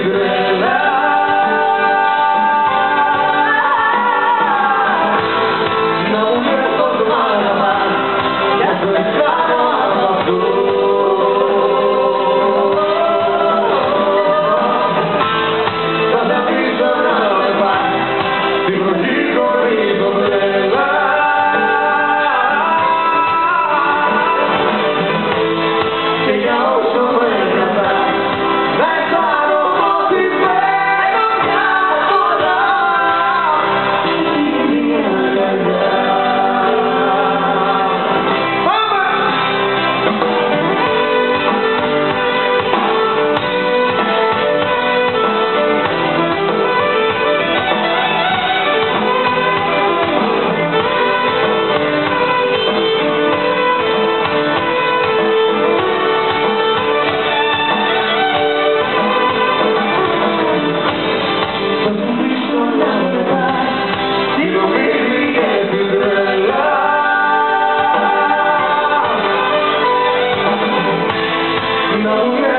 regret. no